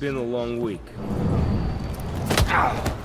Been a long week. Ow!